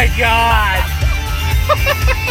my god!